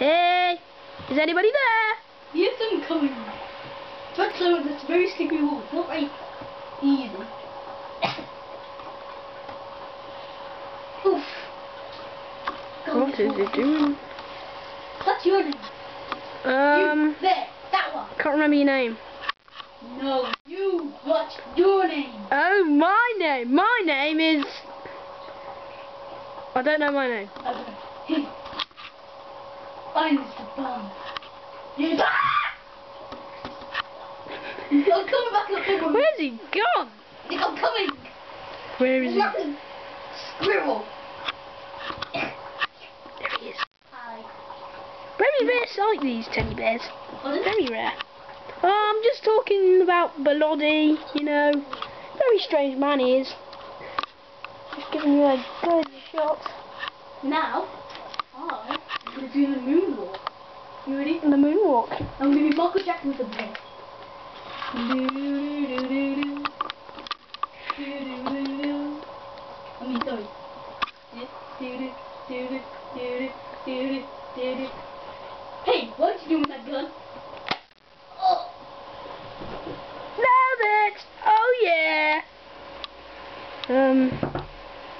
Hey, is anybody there? Yes, I'm coming. Try to climb up this very slippery wall. It's not very easy. Oof. Go What is it doing? What's your name? Um, you, there, that one. can't remember your name. No, you. What's your name? Oh, my name. My name is. I don't know my name. Okay. I'm Mr. Bond. You I'm coming back up here. Where's he gone? I'm coming. Where is he? Squirrel. There he is. Hi. Very rare sight, these teddy bears. What is it? Very rare. Oh, I'm just talking about Beloddy, you know. Very strange man he is. Just giving you a good shot. Now, we're doing a moonwalk. You ready? The moonwalk. I'm going to be Michael Jackson for today. I mean, sorry. Hey, what are you doing with that gun? Oh! Velvet! Oh yeah! Um...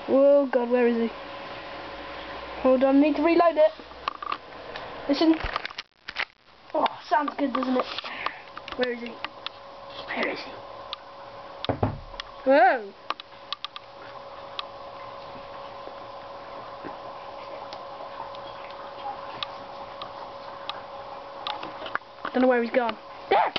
Oh god, where is he? Hold on, need to reload it. Listen. Oh, sounds good, doesn't it? Where is he? Where is he? Whoa! Don't know where he's gone. There!